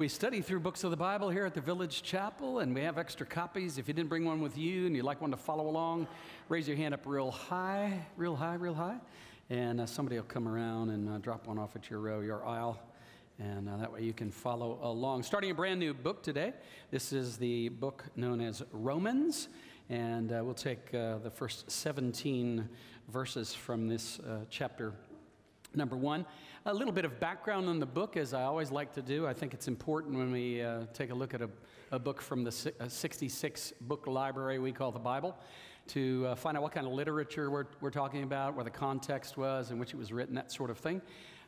We study through books of the Bible here at the Village Chapel, and we have extra copies. If you didn't bring one with you and you'd like one to follow along, raise your hand up real high, real high, real high, and uh, somebody will come around and uh, drop one off at your row, your aisle, and uh, that way you can follow along. Starting a brand new book today. This is the book known as Romans, and uh, we'll take uh, the first 17 verses from this uh, chapter Number one, a little bit of background on the book, as I always like to do. I think it's important when we uh, take a look at a, a book from the 66 book library we call the Bible to uh, find out what kind of literature we're, we're talking about, where the context was in which it was written, that sort of thing.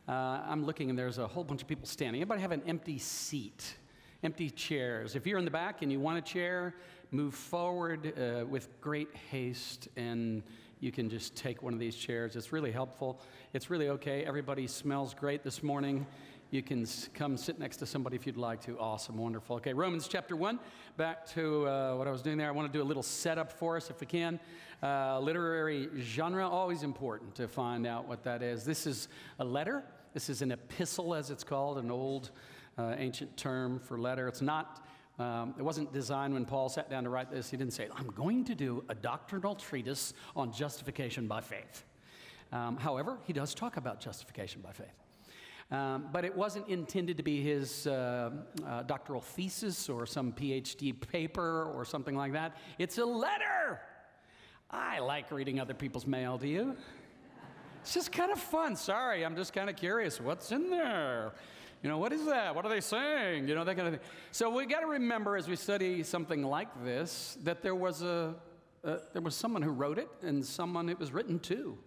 Uh, I'm looking and there's a whole bunch of people standing. Anybody have an empty seat? Empty chairs. If you're in the back and you want a chair, move forward uh, with great haste and you can just take one of these chairs. It's really helpful. It's really okay. Everybody smells great this morning. You can come sit next to somebody if you'd like to. Awesome, wonderful. Okay, Romans chapter 1. Back to uh, what I was doing there. I want to do a little setup for us if we can. Uh, literary genre, always important to find out what that is. This is a letter. This is an epistle, as it's called, an old uh, ancient term for letter. It's not um, it wasn't designed when Paul sat down to write this. He didn't say, I'm going to do a doctrinal treatise on justification by faith. Um, however, he does talk about justification by faith. Um, but it wasn't intended to be his uh, uh, doctoral thesis or some PhD paper or something like that. It's a letter. I like reading other people's mail, do you? It's just kind of fun. Sorry, I'm just kind of curious. What's in there? You know, what is that? What are they saying? You know, that kind of thing. So we got to remember as we study something like this that there was a, there was someone who wrote it and someone it was written to.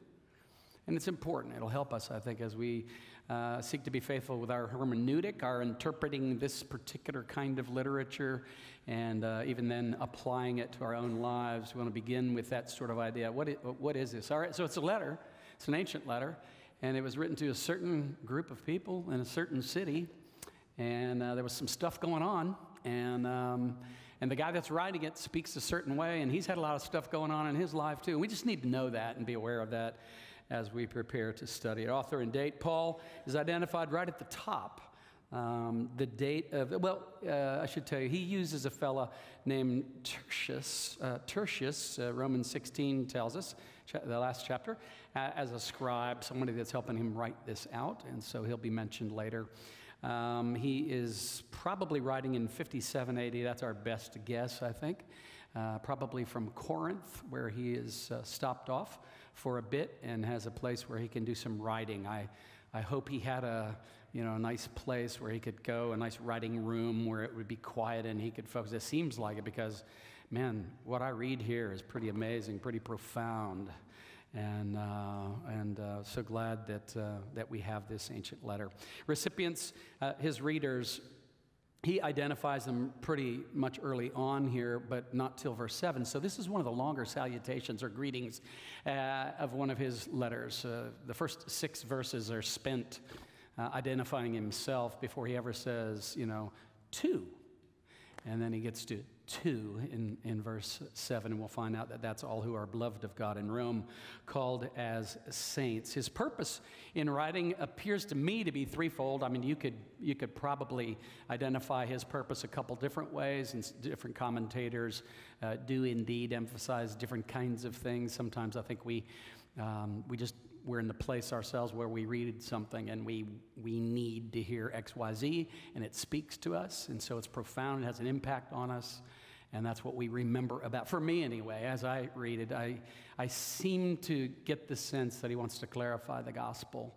And it's important. It'll help us, I think, as we uh, seek to be faithful with our hermeneutic, our interpreting this particular kind of literature, and uh, even then applying it to our own lives. We want to begin with that sort of idea. What is, what is this? All right, so it's a letter, it's an ancient letter and it was written to a certain group of people in a certain city, and uh, there was some stuff going on, and um, and the guy that's writing it speaks a certain way, and he's had a lot of stuff going on in his life too. We just need to know that and be aware of that as we prepare to study it. Author and date: Paul is identified right at the top. Um, the date of, well, uh, I should tell you, he uses a fella named Tertius. Uh, Tertius, uh, Romans 16 tells us, the last chapter, as a scribe, somebody that's helping him write this out, and so he'll be mentioned later. Um, he is probably writing in 57 AD. That's our best guess, I think. Uh, probably from Corinth, where he is uh, stopped off for a bit and has a place where he can do some writing. I, I hope he had a, you know, a nice place where he could go, a nice writing room where it would be quiet and he could focus. It seems like it because, man, what I read here is pretty amazing, pretty profound. And, uh, and uh, so glad that, uh, that we have this ancient letter. Recipients, uh, his readers, he identifies them pretty much early on here, but not till verse 7. So, this is one of the longer salutations or greetings uh, of one of his letters. Uh, the first six verses are spent uh, identifying himself before he ever says, you know, two. And then he gets to 2 in, in verse 7, and we'll find out that that's all who are beloved of God in Rome, called as saints. His purpose in writing appears to me to be threefold. I mean, you could, you could probably identify his purpose a couple different ways, and different commentators uh, do indeed emphasize different kinds of things. Sometimes I think we, um, we just we're in the place ourselves where we read something and we, we need to hear XYZ and it speaks to us. And so it's profound, it has an impact on us. And that's what we remember about, for me anyway, as I read it. I, I seem to get the sense that he wants to clarify the gospel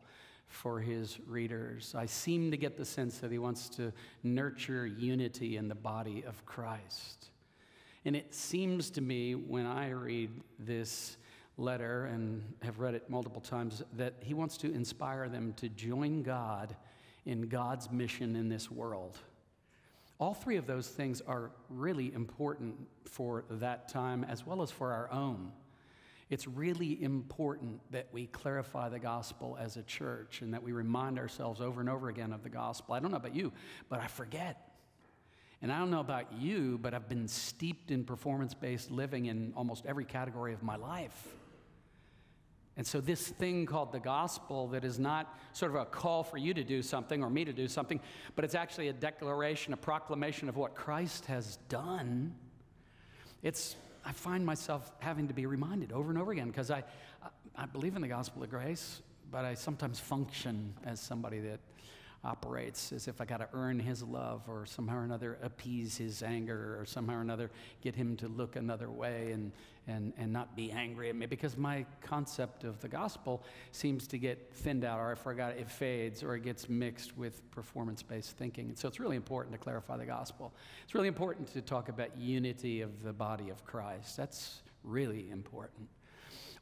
for his readers. I seem to get the sense that he wants to nurture unity in the body of Christ. And it seems to me when I read this letter and have read it multiple times that he wants to inspire them to join God in God's mission in this world. All three of those things are really important for that time as well as for our own. It's really important that we clarify the gospel as a church and that we remind ourselves over and over again of the gospel. I don't know about you, but I forget. And I don't know about you, but I've been steeped in performance based living in almost every category of my life. And so, this thing called the gospel, that is not sort of a call for you to do something or me to do something, but it's actually a declaration, a proclamation of what Christ has done. It's, I find myself having to be reminded over and over again because I, I believe in the gospel of grace, but I sometimes function as somebody that operates as if I got to earn his love or somehow or another appease his anger or somehow or another get him to look another way and, and, and not be angry at me because my concept of the gospel seems to get thinned out or I forgot it fades or it gets mixed with performance based thinking. And so it's really important to clarify the gospel. It's really important to talk about unity of the body of Christ. That's really important.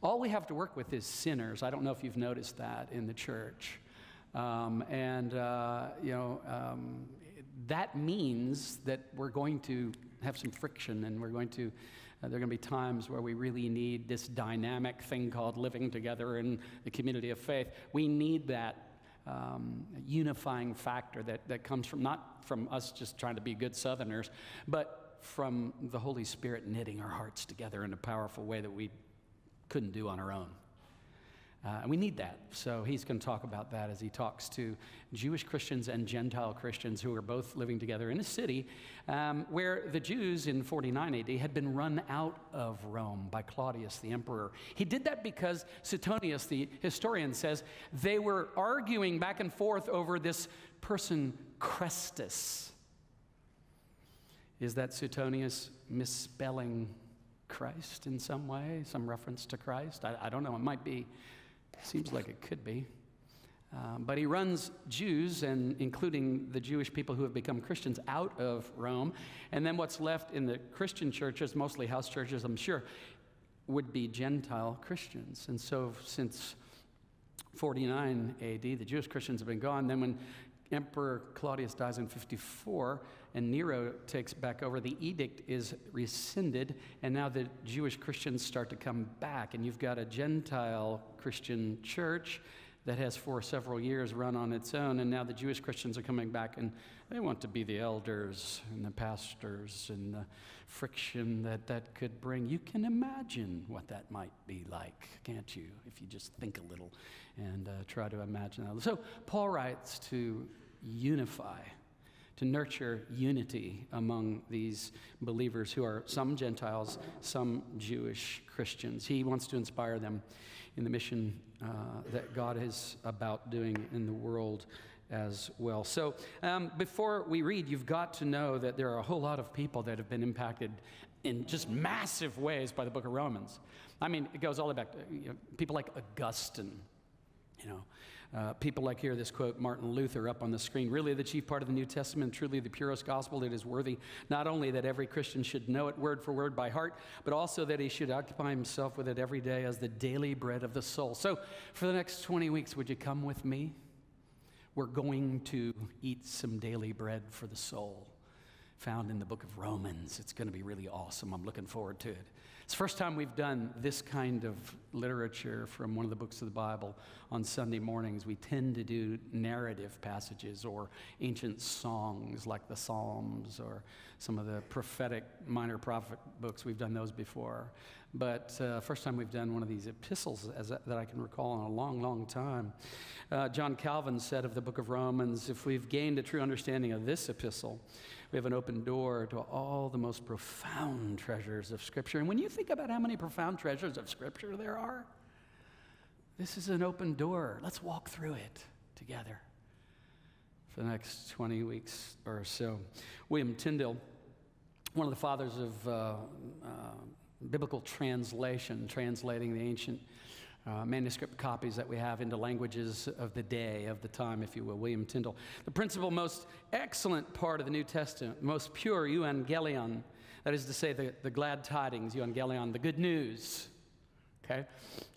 All we have to work with is sinners. I don't know if you've noticed that in the church. Um, and, uh, you know, um, that means that we're going to have some friction and we're going to, uh, there are going to be times where we really need this dynamic thing called living together in the community of faith. We need that um, unifying factor that, that comes from not from us just trying to be good Southerners, but from the Holy Spirit knitting our hearts together in a powerful way that we couldn't do on our own. Uh, and we need that. So he's going to talk about that as he talks to Jewish Christians and Gentile Christians who are both living together in a city um, where the Jews in 49 AD had been run out of Rome by Claudius the emperor. He did that because Suetonius, the historian, says they were arguing back and forth over this person, Chrestus. Is that Suetonius misspelling Christ in some way, some reference to Christ? I, I don't know. It might be. Seems like it could be. Um, but he runs Jews, and including the Jewish people who have become Christians, out of Rome. And then what's left in the Christian churches, mostly house churches, I'm sure, would be Gentile Christians. And so since 49 AD, the Jewish Christians have been gone. Then when Emperor Claudius dies in 54 and Nero takes back over, the edict is rescinded, and now the Jewish Christians start to come back. And you've got a Gentile Christian church that has for several years run on its own, and now the Jewish Christians are coming back and they want to be the elders and the pastors and the friction that that could bring. You can imagine what that might be like, can't you, if you just think a little and uh, try to imagine that. So, Paul writes to unify, to nurture unity among these believers who are some Gentiles, some Jewish Christians. He wants to inspire them in the mission uh, that God is about doing in the world as well. So, um, before we read, you've got to know that there are a whole lot of people that have been impacted in just massive ways by the book of Romans. I mean, it goes all the way back to you know, people like Augustine, you know. Uh, people like here, this quote, Martin Luther up on the screen. Really, the chief part of the New Testament, truly the purest gospel, it is worthy not only that every Christian should know it word for word by heart, but also that he should occupy himself with it every day as the daily bread of the soul. So, for the next 20 weeks, would you come with me? We're going to eat some daily bread for the soul found in the book of Romans. It's going to be really awesome. I'm looking forward to it. It's the first time we've done this kind of literature from one of the books of the Bible on Sunday mornings. We tend to do narrative passages or ancient songs like the Psalms or some of the prophetic minor prophet books. We've done those before. But uh, first time we've done one of these epistles as, that I can recall in a long, long time. Uh, John Calvin said of the book of Romans if we've gained a true understanding of this epistle, we have an open door to all the most profound treasures of Scripture. And when you think about how many profound treasures of Scripture there are, this is an open door. Let's walk through it together for the next 20 weeks or so. William Tyndale, one of the fathers of uh, uh, biblical translation, translating the ancient uh, manuscript copies that we have into languages of the day, of the time, if you will, William Tyndale. The principal, most excellent part of the New Testament, most pure euangelion, that is to say, the, the glad tidings, euangelion, the good news. Okay?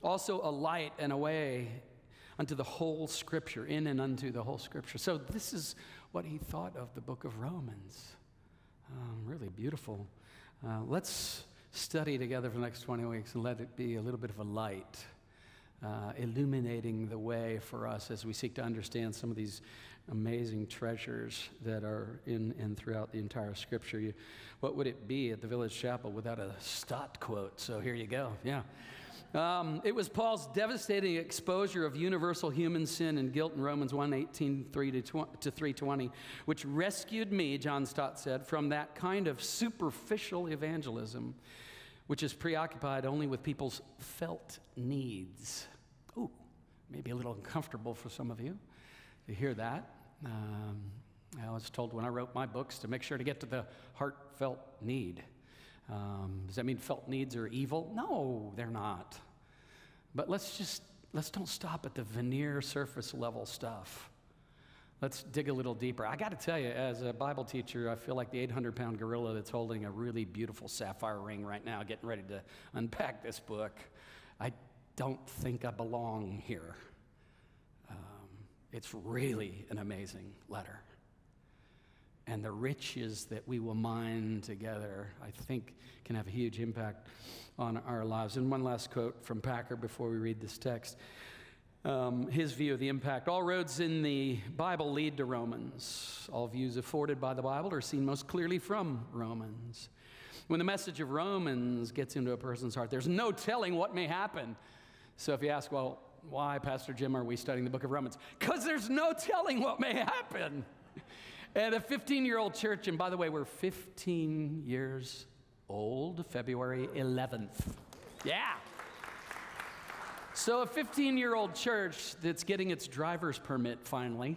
Also a light and a way unto the whole scripture, in and unto the whole scripture. So this is what he thought of the book of Romans. Um, really beautiful. Uh, let's study together for the next 20 weeks and let it be a little bit of a light uh, illuminating the way for us as we seek to understand some of these amazing treasures that are in and throughout the entire scripture. You, what would it be at the village chapel without a Stott quote? So here you go. Yeah. Um, it was Paul's devastating exposure of universal human sin and guilt in Romans 1 18, 3 to, 320, which rescued me, John Stott said, from that kind of superficial evangelism, which is preoccupied only with people's felt needs. Ooh, maybe a little uncomfortable for some of you to hear that. Um, I was told when I wrote my books to make sure to get to the heartfelt need. Um, does that mean felt needs are evil? No, they're not. But let's just let's don't stop at the veneer surface level stuff. Let's dig a little deeper. I got to tell you, as a Bible teacher, I feel like the 800 pound gorilla that's holding a really beautiful sapphire ring right now, getting ready to unpack this book. I don't think I belong here. Um, it's really an amazing letter and the riches that we will mine together, I think, can have a huge impact on our lives. And one last quote from Packer before we read this text. Um, his view of the impact. All roads in the Bible lead to Romans. All views afforded by the Bible are seen most clearly from Romans. When the message of Romans gets into a person's heart, there's no telling what may happen. So if you ask, well, why, Pastor Jim, are we studying the book of Romans? Because there's no telling what may happen. At a 15 year old church, and by the way, we're 15 years old, February 11th. Yeah. So, a 15 year old church that's getting its driver's permit finally,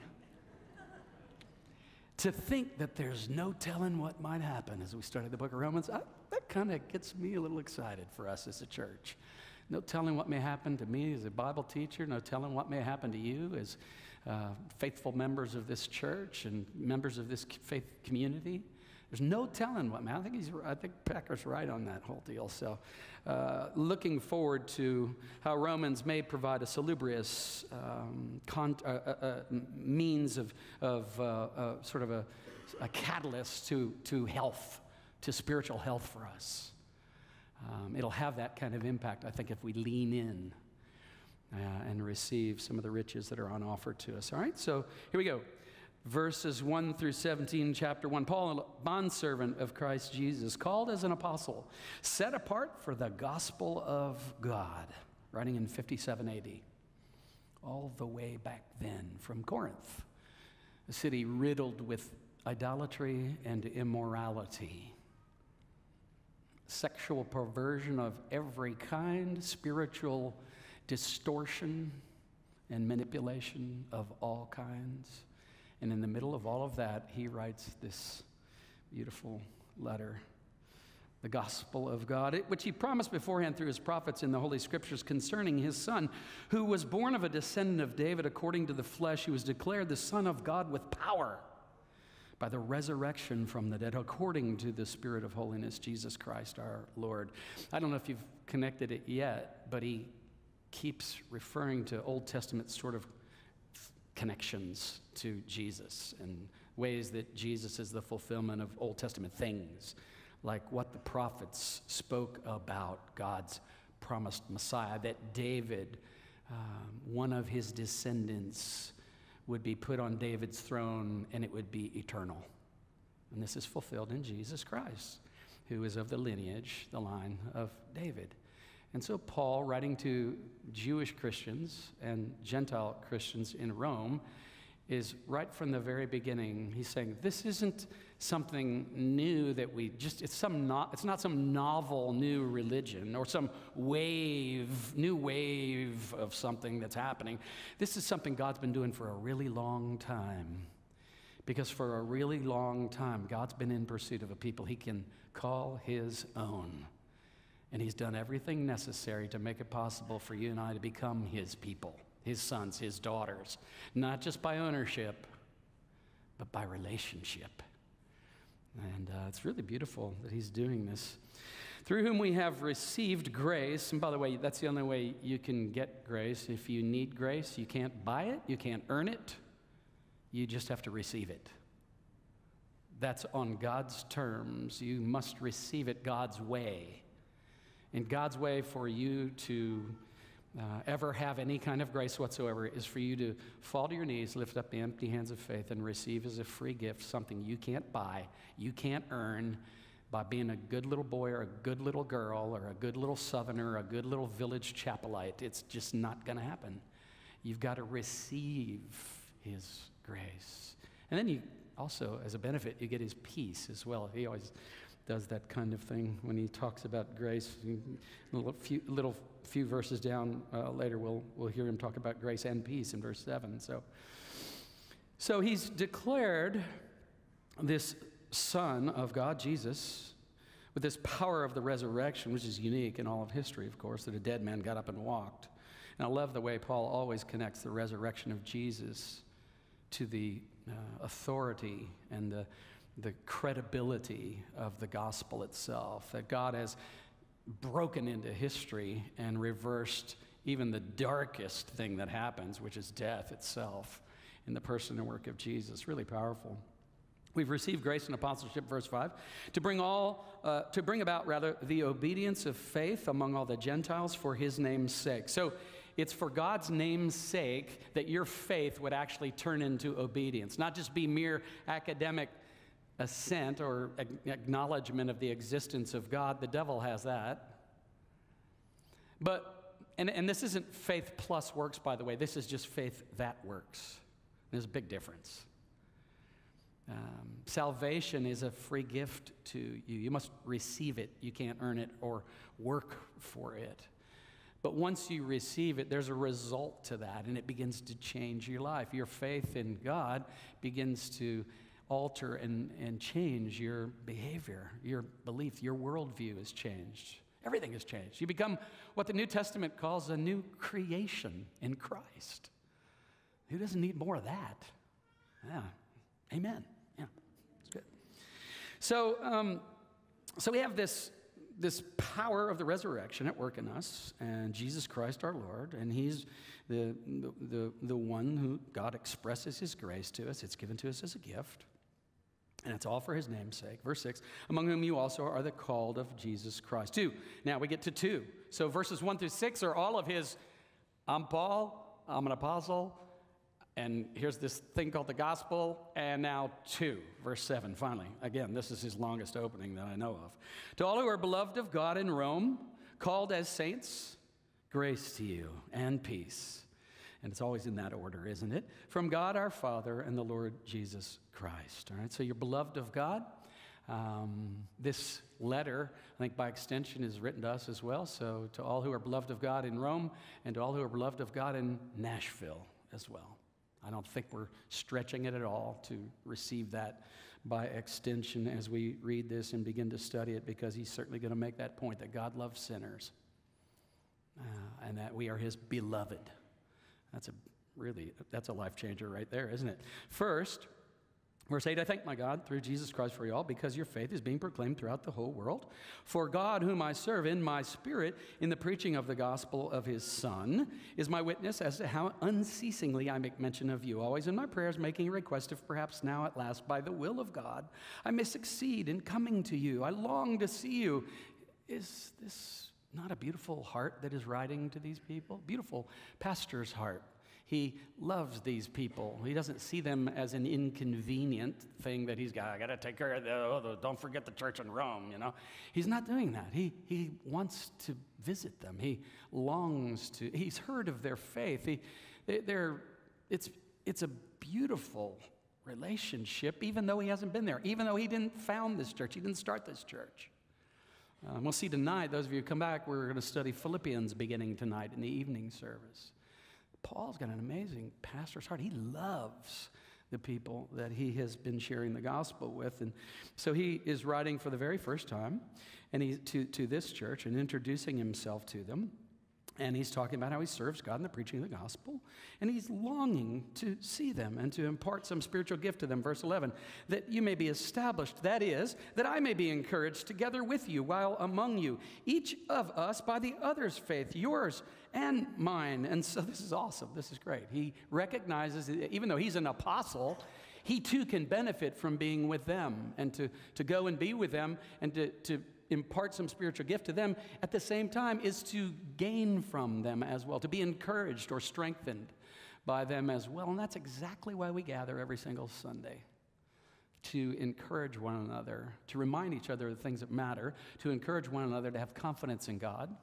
to think that there's no telling what might happen as we study the book of Romans, I, that kind of gets me a little excited for us as a church. No telling what may happen to me as a Bible teacher, no telling what may happen to you as uh, faithful members of this church and members of this faith community. There's no telling what, man. I think he's, I think Packer's right on that whole deal. So, uh, looking forward to how Romans may provide a salubrious um, uh, uh, uh means of, of sort of a, a, catalyst to, to health, to spiritual health for us. Um, it'll have that kind of impact, I think, if we lean in uh, and receive some of the riches that are on offer to us. All right, so here we go. Verses 1 through 17, chapter 1. Paul, a bondservant of Christ Jesus, called as an apostle, set apart for the gospel of God, writing in 57 AD, all the way back then from Corinth, a city riddled with idolatry and immorality sexual perversion of every kind, spiritual distortion and manipulation of all kinds. And in the middle of all of that, he writes this beautiful letter the gospel of God, which he promised beforehand through his prophets in the Holy Scriptures concerning his son, who was born of a descendant of David according to the flesh, who was declared the Son of God with power by the resurrection from the dead, according to the Spirit of holiness, Jesus Christ our Lord. I don't know if you've connected it yet, but he keeps referring to Old Testament sort of connections to Jesus and ways that Jesus is the fulfillment of Old Testament things, like what the prophets spoke about God's promised Messiah, that David, um, one of his descendants, would be put on David's throne and it would be eternal. And this is fulfilled in Jesus Christ, who is of the lineage, the line of David. And so, Paul, writing to Jewish Christians and Gentile Christians in Rome, is right from the very beginning, he's saying, This isn't something new that we just, it's, some not, it's not some novel new religion or some wave, new wave of something that's happening. This is something God's been doing for a really long time. Because for a really long time, God's been in pursuit of a people he can call his own. And He's done everything necessary to make it possible for you and I to become His people, His sons, His daughters, not just by ownership, but by relationship. And uh, it's really beautiful that He's doing this. Through whom we have received grace. And by the way, that's the only way you can get grace. If you need grace, you can't buy it, you can't earn it, you just have to receive it. That's on God's terms. You must receive it God's way in God's way for you to uh, ever have any kind of grace whatsoever is for you to fall to your knees, lift up the empty hands of faith, and receive as a free gift something you can't buy, you can't earn, by being a good little boy or a good little girl or a good little southerner or a good little village chapelite. It's just not going to happen. You've got to receive his grace. And then you also, as a benefit, you get his peace as well. He always does that kind of thing when he talks about grace. A little few, little few verses down uh, later, we'll, we'll hear him talk about grace and peace in verse 7. So, so he's declared this Son of God, Jesus, with this power of the resurrection, which is unique in all of history, of course, that a dead man got up and walked. And I love the way Paul always connects the resurrection of Jesus to the uh, authority and the, the credibility of the gospel itself. That God has broken into history and reversed even the darkest thing that happens, which is death itself, in the person and work of Jesus. Really powerful. We've received grace and apostleship, verse 5, to bring all, uh, to bring about rather the obedience of faith among all the Gentiles for his name's sake. So it's for God's name's sake that your faith would actually turn into obedience, not just be mere academic assent or acknowledgement of the existence of God. The devil has that. But, and, and this isn't faith plus works, by the way, this is just faith that works. There's a big difference. Um, salvation is a free gift to you. You must receive it. You can't earn it or work for it. But once you receive it, there's a result to that, and it begins to change your life. Your faith in God begins to alter and, and change your behavior, your belief, your worldview is changed. Everything has changed. You become what the New Testament calls a new creation in Christ. Who doesn't need more of that? Yeah, amen. Yeah, it's good. So, um, so we have this this power of the resurrection at work in us, and Jesus Christ our Lord, and He's the, the, the, the one who God expresses His grace to us. It's given to us as a gift. And it's all for his name's sake. Verse 6 Among whom you also are the called of Jesus Christ. Two. Now we get to two. So verses 1 through 6 are all of his I'm Paul, I'm an apostle, and here's this thing called the gospel. And now two. Verse 7, finally. Again, this is his longest opening that I know of. To all who are beloved of God in Rome, called as saints, grace to you and peace and it's always in that order, isn't it? From God our Father and the Lord Jesus Christ. All right, so you're beloved of God. Um, this letter, I think by extension, is written to us as well. So to all who are beloved of God in Rome and to all who are beloved of God in Nashville as well. I don't think we're stretching it at all to receive that by extension as we read this and begin to study it because he's certainly going to make that point that God loves sinners uh, and that we are his beloved. That's a really, that's a life changer right there, isn't it? First, Verse 8, I thank my God through Jesus Christ for you all, because your faith is being proclaimed throughout the whole world. For God, whom I serve in my spirit in the preaching of the gospel of his Son, is my witness as to how unceasingly I make mention of you, always in my prayers, making a request if perhaps now at last, by the will of God, I may succeed in coming to you. I long to see you. Is this not a beautiful heart that is writing to these people? Beautiful pastor's heart. He loves these people. He doesn't see them as an inconvenient thing that he's got, I got to take care of, the, oh, the, don't forget the church in Rome, you know. He's not doing that. He, he wants to visit them. He longs to, he's heard of their faith. He, they're, it's, it's a beautiful relationship, even though he hasn't been there, even though he didn't found this church, he didn't start this church. Um, we'll see tonight, those of you who come back, we're going to study Philippians beginning tonight in the evening service. Paul's got an amazing pastor's heart. He loves the people that he has been sharing the gospel with. And so he is writing for the very first time and he, to, to this church and introducing himself to them. And he's talking about how he serves God in the preaching of the gospel. And he's longing to see them and to impart some spiritual gift to them. Verse 11, that you may be established. That is, that I may be encouraged together with you while among you, each of us by the other's faith, yours and mine. And so this is awesome. This is great. He recognizes, that even though he's an apostle, he too can benefit from being with them and to, to go and be with them and to, to impart some spiritual gift to them at the same time is to gain from them as well, to be encouraged or strengthened by them as well. And that's exactly why we gather every single Sunday to encourage one another, to remind each other of the things that matter, to encourage one another to have confidence in God,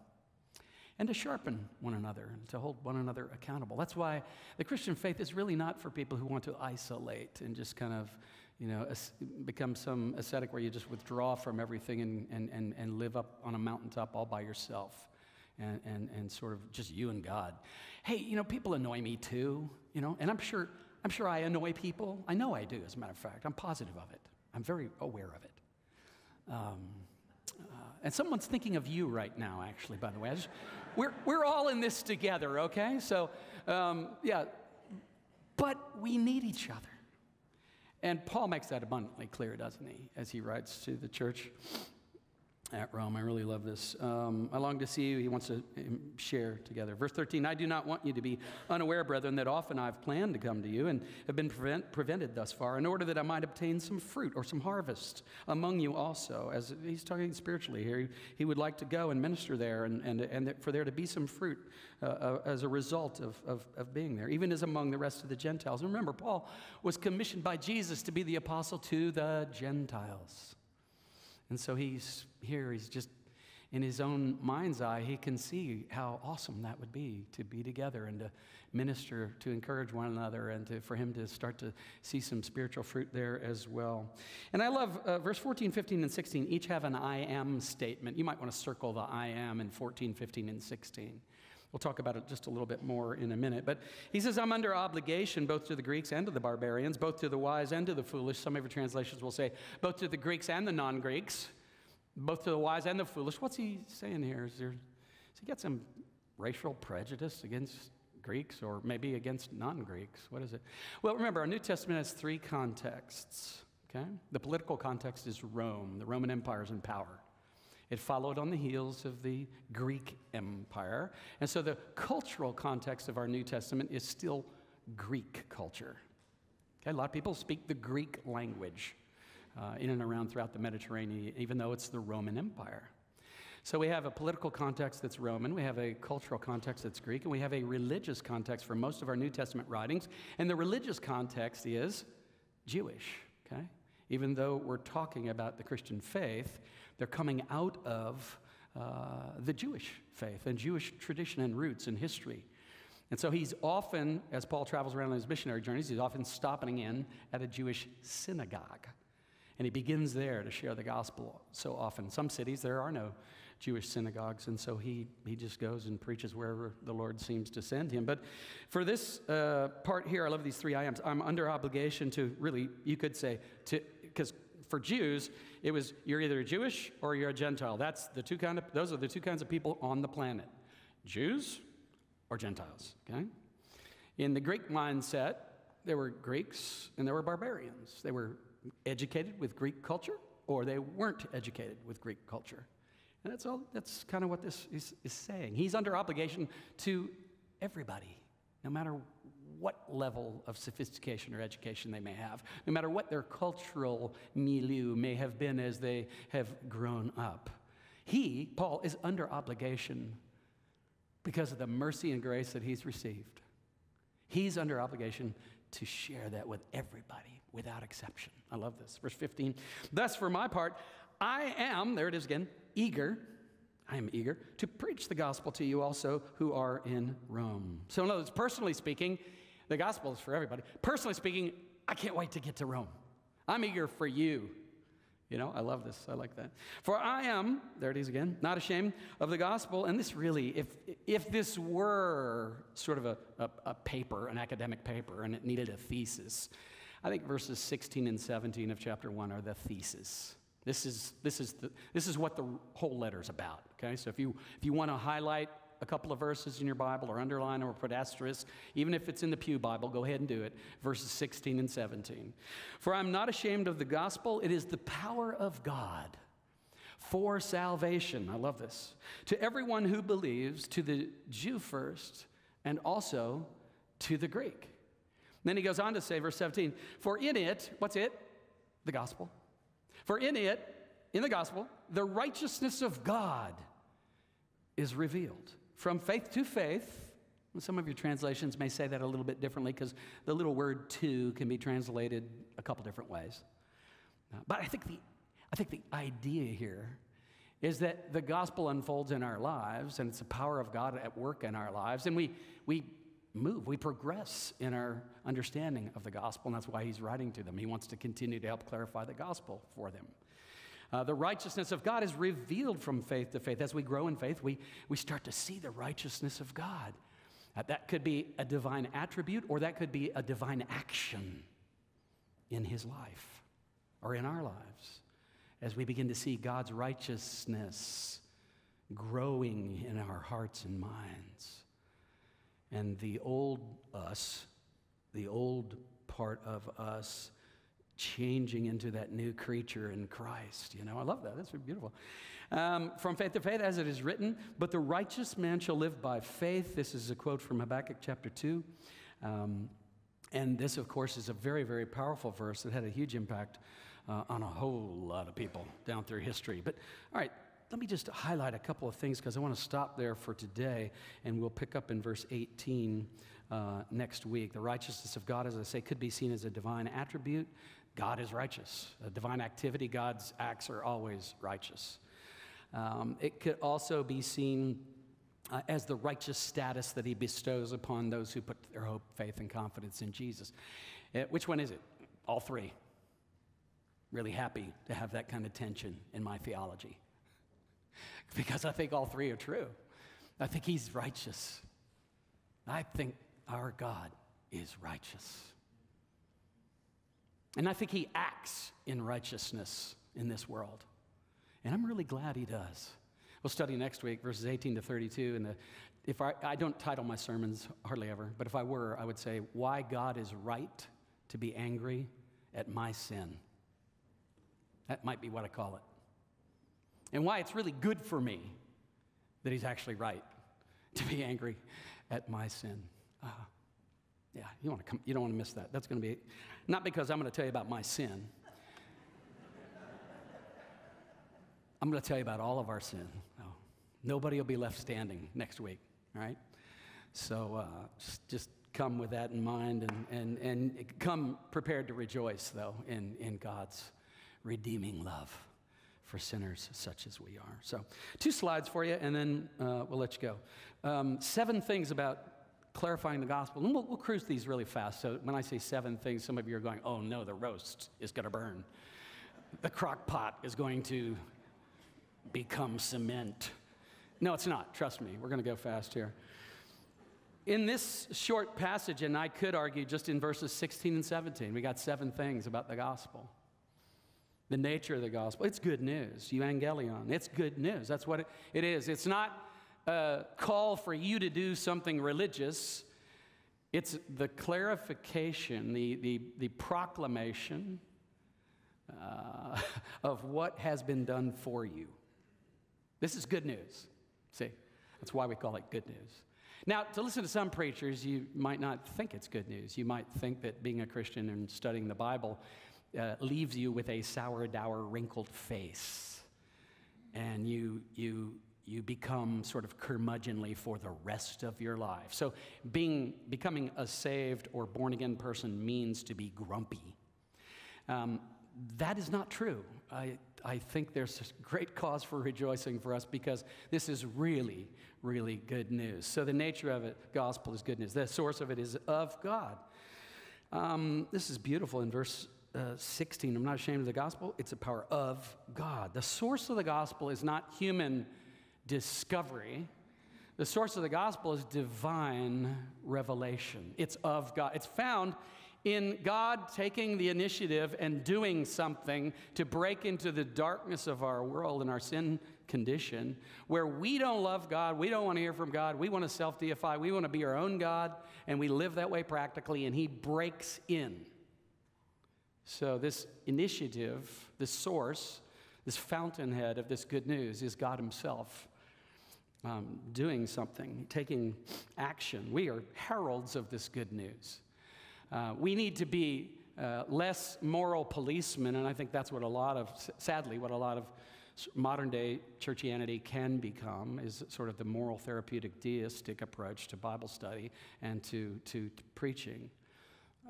and to sharpen one another, and to hold one another accountable. That's why the Christian faith is really not for people who want to isolate and just kind of, you know, become some ascetic where you just withdraw from everything and, and, and, and live up on a mountaintop all by yourself. And, and, and sort of just you and God. Hey, you know, people annoy me too, you know, and I'm sure I'm sure I annoy people. I know I do, as a matter of fact. I'm positive of it. I'm very aware of it. Um, uh, and someone's thinking of you right now, actually, by the way. Just, we're, we're all in this together, okay? So, um, yeah. But we need each other. And Paul makes that abundantly clear, doesn't he, as he writes to the church at Rome. I really love this. Um, I long to see you. He wants to um, share together. Verse 13 I do not want you to be unaware, brethren, that often I've planned to come to you and have been prevent, prevented thus far, in order that I might obtain some fruit or some harvest among you also. As he's talking spiritually here, he, he would like to go and minister there and, and, and for there to be some fruit uh, uh, as a result of, of, of being there, even as among the rest of the Gentiles. And remember, Paul was commissioned by Jesus to be the apostle to the Gentiles. And so he's here, he's just in his own mind's eye, he can see how awesome that would be to be together and to minister, to encourage one another, and to, for him to start to see some spiritual fruit there as well. And I love uh, verse 14, 15, and 16, each have an I am statement. You might want to circle the I am in 14, 15, and 16. We'll talk about it just a little bit more in a minute. But he says, I'm under obligation both to the Greeks and to the barbarians, both to the wise and to the foolish. Some of your translations will say, both to the Greeks and the non Greeks both to the wise and the foolish. What's he saying here? Is there, has he got some racial prejudice against Greeks or maybe against non Greeks? What is it? Well, remember, our New Testament has three contexts. Okay? The political context is Rome, the Roman Empire is in power. It followed on the heels of the Greek Empire. And so the cultural context of our New Testament is still Greek culture. Okay? A lot of people speak the Greek language uh, in and around throughout the Mediterranean, even though it's the Roman Empire. So we have a political context that's Roman, we have a cultural context that's Greek, and we have a religious context for most of our New Testament writings. And the religious context is Jewish, okay? Even though we're talking about the Christian faith, they're coming out of uh, the Jewish faith and Jewish tradition and roots and history. And so he's often, as Paul travels around on his missionary journeys, he's often stopping in at a Jewish synagogue. And he begins there to share the gospel so often. Some cities, there are no Jewish synagogues, and so he, he just goes and preaches wherever the Lord seems to send him. But for this uh, part here, I love these three I ams. I'm under obligation to really, you could say, to because for Jews, it was you're either Jewish or you're a Gentile. That's the two kind of those are the two kinds of people on the planet. Jews or Gentiles, okay? In the Greek mindset, there were Greeks and there were barbarians. They were educated with Greek culture or they weren't educated with Greek culture. And that's all that's kind of what this is, is saying. He's under obligation to everybody, no matter what level of sophistication or education they may have, no matter what their cultural milieu may have been as they have grown up. He, Paul, is under obligation because of the mercy and grace that he's received. He's under obligation to share that with everybody without exception. I love this. Verse 15. Thus, for my part, I am, there it is again, eager. I am eager to preach the gospel to you also who are in Rome. So, in other words, personally speaking, the gospel is for everybody. Personally speaking, I can't wait to get to Rome. I'm eager for you. You know, I love this. I like that. For I am, there it is again, not ashamed of the gospel. And this really, if, if this were sort of a, a, a paper, an academic paper, and it needed a thesis, I think verses 16 and 17 of chapter 1 are the thesis. This is, this is, the, this is what the whole letter is about, okay? So if you, if you want to highlight a couple of verses in your Bible or underline or put asterisk, even if it's in the Pew Bible, go ahead and do it. Verses 16 and 17. For I'm not ashamed of the gospel, it is the power of God for salvation. I love this. To everyone who believes, to the Jew first, and also to the Greek. Then he goes on to say, verse 17, for in it, what's it? The gospel. For in it, in the gospel, the righteousness of God is revealed. From faith to faith, some of your translations may say that a little bit differently because the little word to can be translated a couple different ways. Uh, but I think, the, I think the idea here is that the gospel unfolds in our lives and it's the power of God at work in our lives. And we, we move, we progress in our understanding of the gospel. And that's why he's writing to them. He wants to continue to help clarify the gospel for them. Uh, the righteousness of God is revealed from faith to faith. As we grow in faith, we, we start to see the righteousness of God. Uh, that could be a divine attribute or that could be a divine action in his life or in our lives as we begin to see God's righteousness growing in our hearts and minds. And the old us, the old part of us, changing into that new creature in Christ. You know, I love that. That's beautiful. Um, from faith to faith, as it is written, but the righteous man shall live by faith. This is a quote from Habakkuk chapter 2. Um, and this, of course, is a very, very powerful verse that had a huge impact uh, on a whole lot of people down through history. But all right, let me just highlight a couple of things because I want to stop there for today, and we'll pick up in verse 18 uh, next week. The righteousness of God, as I say, could be seen as a divine attribute. God is righteous. A divine activity, God's acts are always righteous. Um, it could also be seen uh, as the righteous status that he bestows upon those who put their hope, faith, and confidence in Jesus. Uh, which one is it? All three. Really happy to have that kind of tension in my theology because I think all three are true. I think he's righteous. I think our God is righteous. And I think he acts in righteousness in this world. And I'm really glad he does. We'll study next week, verses 18 to 32. And if I, I don't title my sermons hardly ever, but if I were, I would say, Why God is right to be angry at my sin. That might be what I call it. And why it's really good for me that he's actually right to be angry at my sin. Uh, yeah, you, want to come, you don't want to miss that. That's going to be, not because I'm going to tell you about my sin. I'm going to tell you about all of our sin. Oh, nobody will be left standing next week, right? So uh, just, just come with that in mind and, and, and come prepared to rejoice, though, in, in God's redeeming love for sinners such as we are. So, two slides for you, and then uh, we'll let you go. Um, seven things about clarifying the gospel. And we'll, we'll, cruise these really fast. So, when I say seven things, some of you are going, oh no, the roast is going to burn. The crock pot is going to become cement. No, it's not. Trust me. We're going to go fast here. In this short passage, and I could argue just in verses 16 and 17, we got seven things about the gospel the nature of the gospel. It's good news, evangelion. It's good news. That's what it, it is. It's not a call for you to do something religious, it's the clarification, the, the, the proclamation uh, of what has been done for you. This is good news. See, that's why we call it good news. Now, to listen to some preachers, you might not think it's good news. You might think that being a Christian and studying the Bible uh, leaves you with a sour, dour, wrinkled face. And you, you, you become sort of curmudgeonly for the rest of your life. So, being, becoming a saved or born again person means to be grumpy. Um, that is not true. I, I think there's great cause for rejoicing for us because this is really, really good news. So, the nature of it, gospel is good news. The source of it is of God. Um, this is beautiful in verse uh, 16, I'm not ashamed of the gospel, it's the power of God. The source of the gospel is not human discovery. The source of the gospel is divine revelation. It's of God. It's found in God taking the initiative and doing something to break into the darkness of our world and our sin condition where we don't love God, we don't want to hear from God, we want to self deify, we want to be our own God, and we live that way practically, and He breaks in. So, this initiative, this source, this fountainhead of this good news is God Himself um, doing something, taking action. We are heralds of this good news. Uh, we need to be uh, less moral policemen, and I think that's what a lot of, sadly, what a lot of modern day churchianity can become is sort of the moral therapeutic deistic approach to Bible study and to, to, to preaching.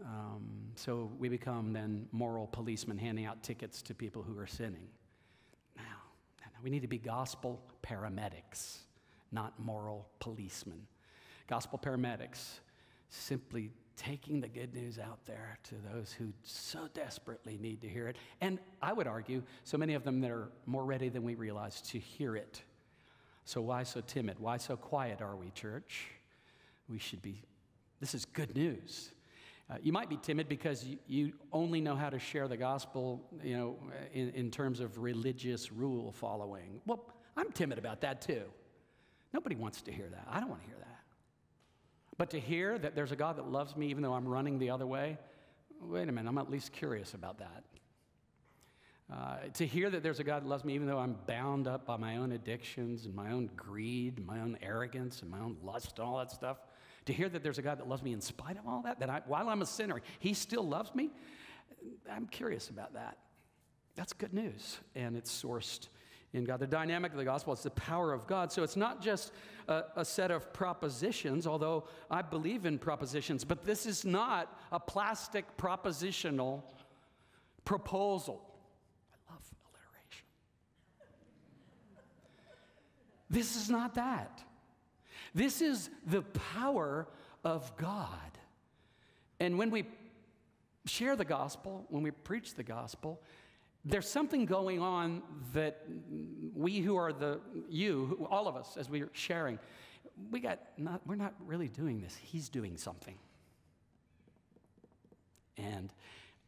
Um, so we become then moral policemen handing out tickets to people who are sinning. Now, we need to be gospel paramedics, not moral policemen. Gospel paramedics simply taking the good news out there to those who so desperately need to hear it. And I would argue, so many of them that are more ready than we realize to hear it. So, why so timid? Why so quiet are we, church? We should be, this is good news. Uh, you might be timid because you, you, only know how to share the gospel, you know, in, in terms of religious rule following. Well, I'm timid about that too. Nobody wants to hear that. I don't want to hear that. But to hear that there's a God that loves me even though I'm running the other way, wait a minute, I'm at least curious about that. Uh, to hear that there's a God that loves me even though I'm bound up by my own addictions and my own greed, and my own arrogance, and my own lust and all that stuff, to hear that there's a God that loves me in spite of all that, that I, while I'm a sinner, He still loves me, I'm curious about that. That's good news, and it's sourced in God. The dynamic of the gospel is the power of God. So it's not just a, a, set of propositions, although I believe in propositions, but this is not a plastic propositional proposal. I love alliteration. This is not that. This is the power of God. And when we share the gospel, when we preach the gospel, there's something going on that we who are the you all of us as we're sharing we got not we're not really doing this. He's doing something. And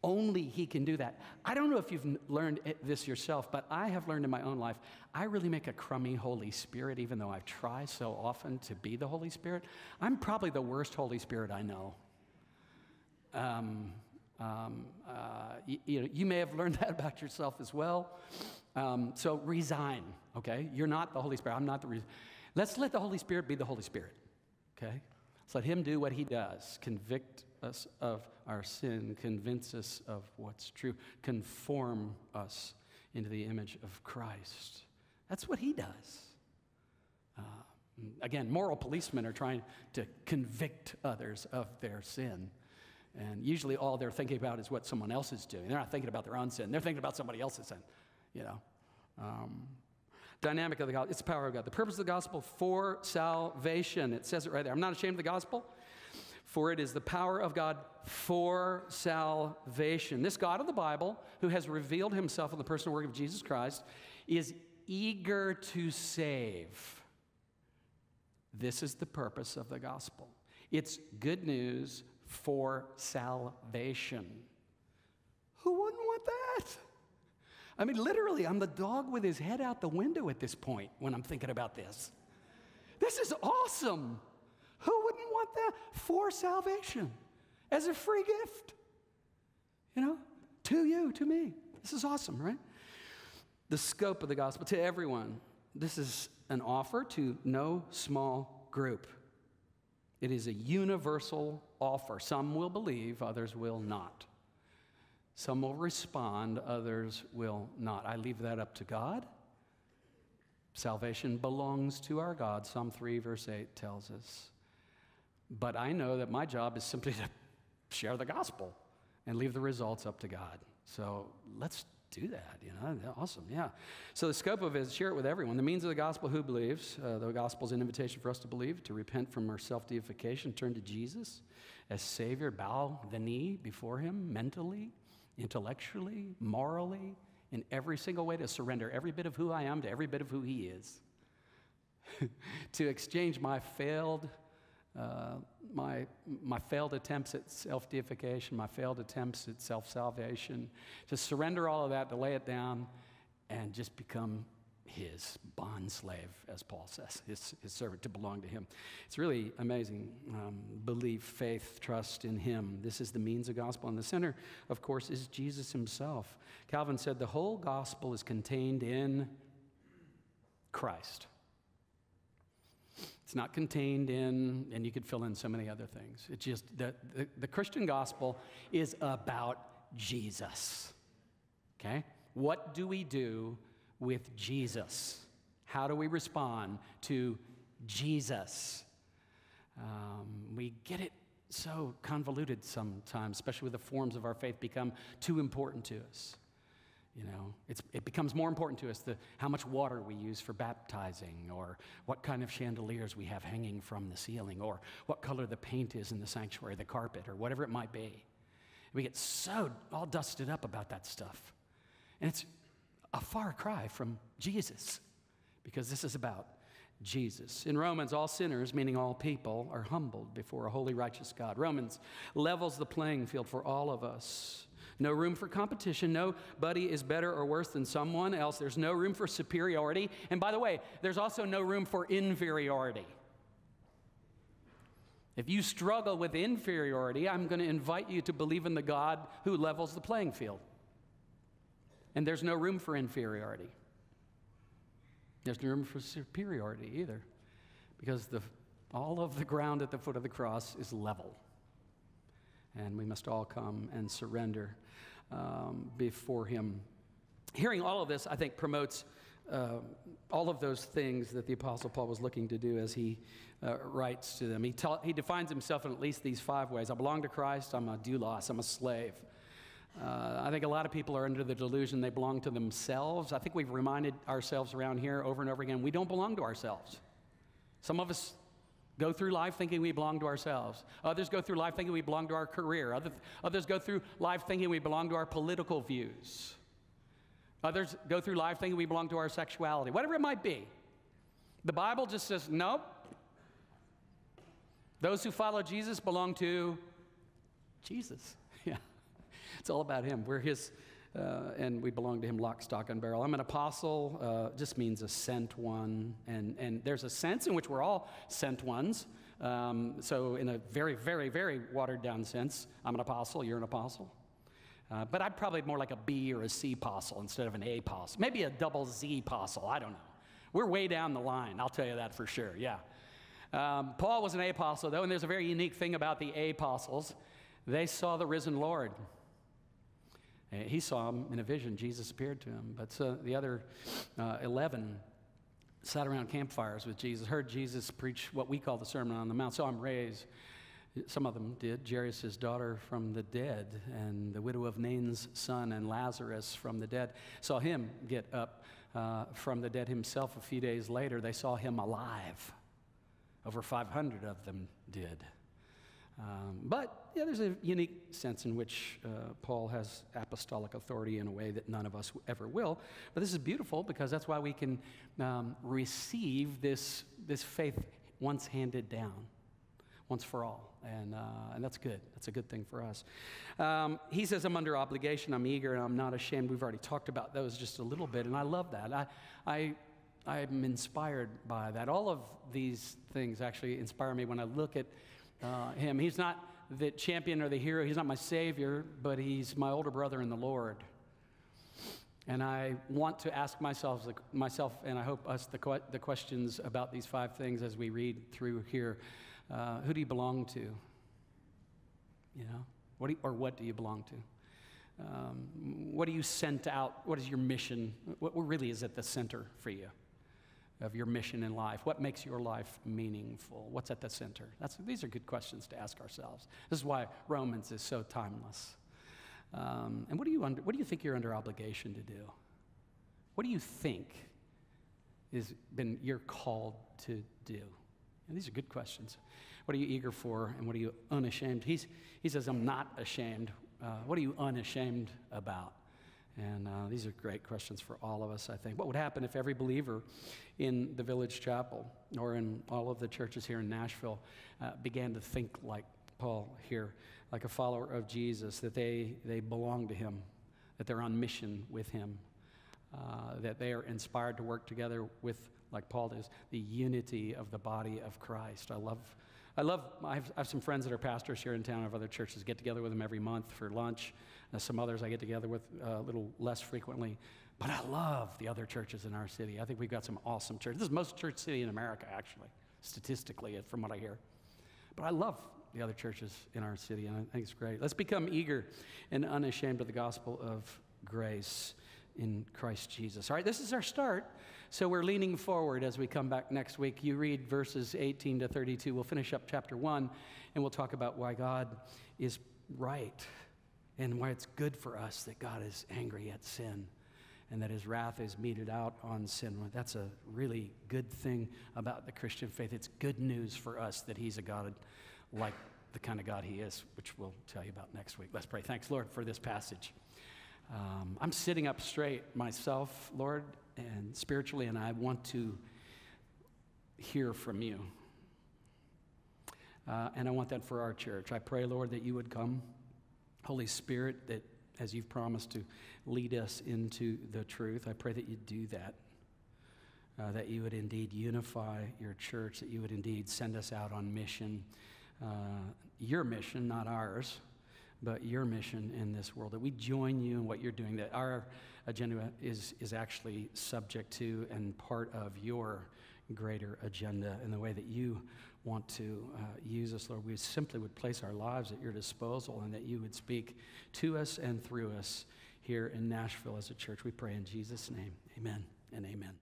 only he can do that. I don't know if you've learned this yourself but i have learned in my own life i really make a crummy holy spirit even though i try so often to be the holy spirit. I'm probably the worst holy spirit i know. Um, um, uh, you, you, know, you may have learned that about yourself as well. Um, so resign, okay? You're not the Holy Spirit. I'm not the reason. Let's let the Holy Spirit be the Holy Spirit, okay? Let's let Him do what He does convict us of our sin, convince us of what's true, conform us into the image of Christ. That's what He does. Uh, again, moral policemen are trying to convict others of their sin. And usually all they're thinking about is what someone else is doing. They're not thinking about their own sin. They're thinking about somebody else's sin, you know. Um, dynamic of the gospel, it's the power of God. The purpose of the gospel for salvation. It says it right there. I'm not ashamed of the gospel, for it is the power of God for salvation. This God of the Bible, who has revealed himself in the personal work of Jesus Christ, is eager to save. This is the purpose of the gospel. It's good news for salvation. Who wouldn't want that? I mean, literally, I'm the dog with his head out the window at this point when I'm thinking about this. This is awesome. Who wouldn't want that for salvation as a free gift? You know, to you, to me. This is awesome, right? The scope of the gospel to everyone. This is an offer to no small group. It is a universal offer. Some will believe, others will not. Some will respond, others will not. I leave that up to God. Salvation belongs to our God, Psalm 3, verse 8 tells us. But I know that my job is simply to share the gospel and leave the results up to God. So let's do that, you know, awesome, yeah. So the scope of it is share it with everyone. The means of the gospel, who believes? Uh, the gospel is an invitation for us to believe, to repent from our self-deification, turn to Jesus as Savior, bow the knee before Him mentally, intellectually, morally, in every single way, to surrender every bit of who I am to every bit of who He is. to exchange my failed uh, my, my failed attempts at self deification, my failed attempts at self salvation, to surrender all of that, to lay it down, and just become his bond slave, as Paul says, his, his servant, to belong to him. It's really amazing. Um, belief, faith, trust in him. This is the means of gospel. And the center, of course, is Jesus himself. Calvin said the whole gospel is contained in Christ. It's not contained in, and you could fill in so many other things. It's just the, the, the Christian gospel is about Jesus. Okay? What do we do with Jesus? How do we respond to Jesus? Um, we get it so convoluted sometimes, especially with the forms of our faith become too important to us. You know, it becomes more important to us the, how much water we use for baptizing, or what kind of chandeliers we have hanging from the ceiling, or what color the paint is in the sanctuary, the carpet, or whatever it might be. We get so all dusted up about that stuff. And it's a far cry from Jesus, because this is about Jesus. In Romans, all sinners, meaning all people, are humbled before a holy, righteous God. Romans levels the playing field for all of us. No room for competition. Nobody is better or worse than someone else. There's no room for superiority. And by the way, there's also no room for inferiority. If you struggle with inferiority, I'm going to invite you to believe in the God who levels the playing field. And there's no room for inferiority. There's no room for superiority either, because the, all of the ground at the foot of the cross is level. And we must all come and surrender um, before Him. Hearing all of this, I think, promotes uh, all of those things that the Apostle Paul was looking to do as he uh, writes to them. He, he defines himself in at least these five ways I belong to Christ, I'm a doulos, I'm a slave. Uh, I think a lot of people are under the delusion they belong to themselves. I think we've reminded ourselves around here over and over again we don't belong to ourselves. Some of us go through life thinking we belong to ourselves. Others go through life thinking we belong to our career. Other, others go through life thinking we belong to our political views. Others go through life thinking we belong to our sexuality, whatever it might be. The Bible just says, nope. Those who follow Jesus belong to Jesus. Yeah. It's all about Him. We're His, uh, and we belong to Him lock, stock, and barrel. I'm an apostle, uh, just means a sent one. And, and there's a sense in which we're all sent ones. Um, so, in a very, very, very watered down sense, I'm an apostle, you're an apostle. Uh, but I'd probably more like a B or a C apostle instead of an A apostle. Maybe a double Z apostle, I don't know. We're way down the line, I'll tell you that for sure, yeah. Um, Paul was an apostle, though, and there's a very unique thing about the apostles. They saw the risen Lord. He saw him in a vision. Jesus appeared to him. But uh, the other uh, 11 sat around campfires with Jesus, heard Jesus preach what we call the Sermon on the Mount, saw him raise. Some of them did. Jairus' daughter from the dead, and the widow of Nain's son, and Lazarus from the dead. Saw him get up uh, from the dead himself a few days later. They saw him alive. Over 500 of them did. Um, but yeah, there's a unique sense in which uh, Paul has apostolic authority in a way that none of us ever will. But this is beautiful because that's why we can um, receive this, this faith once handed down, once for all. And, uh, and that's good. That's a good thing for us. Um, he says, I'm under obligation, I'm eager, and I'm not ashamed. We've already talked about those just a little bit, and I love that. I, I, I'm inspired by that. All of these things actually inspire me when I look at uh, him. He's not the champion or the hero, he's not my savior, but he's my older brother in the Lord. And I want to ask myself, myself and I hope us, the, the questions about these five things as we read through here. Uh, who do you belong to? You know, what you, or what do you belong to? Um, what are you sent out? What is your mission? What really is at the center for you? Of your mission in life? What makes your life meaningful? What's at the center? That's, these are good questions to ask ourselves. This is why Romans is so timeless. Um, and what do, you under, what do you think you're under obligation to do? What do you think is been you're called to do? And these are good questions. What are you eager for, and what are you unashamed? He's, he says, "I'm not ashamed." Uh, what are you unashamed about? And uh, these are great questions for all of us, I think. What would happen if every believer in the village chapel or in all of the churches here in Nashville uh, began to think like Paul here, like a follower of Jesus, that they, they belong to him, that they're on mission with him, uh, that they are inspired to work together with, like Paul does, the unity of the body of Christ. I love. I love, I have, I have some friends that are pastors here in town of other churches, get together with them every month for lunch uh, some others I get together with uh, a little less frequently. But I love the other churches in our city. I think we've got some awesome churches. This is most church city in America, actually, statistically, from what I hear. But I love the other churches in our city, and I think it's great. Let's become eager and unashamed of the gospel of grace. in Christ Jesus. All right, this is our start. So we're leaning forward as we come back next week. You read verses 18 to 32. We'll finish up chapter 1 and we'll talk about why God is right and why it's good for us that God is angry at sin and that his wrath is meted out on sin. That's a really good thing about the Christian faith. It's good news for us that he's a God like the kind of God he is, which we'll tell you about next week. Let's pray. Thanks, Lord, for this passage. Um, I'm sitting up straight myself, Lord, and spiritually, and I want to hear from you. Uh, and I want that for our church. I pray, Lord, that you would come, Holy Spirit, that as you've promised to lead us into the truth, I pray that you do that. Uh, that you would indeed unify your church, that you would indeed send us out on mission, uh, your mission, not ours, but your mission in this world, that we join you in what you're doing, that our agenda is, is actually subject to and part of your greater agenda and the way that you want to uh, use us, Lord. We simply would place our lives at your disposal and that you would speak to us and through us here in Nashville as a church. We pray in Jesus' name. Amen and amen.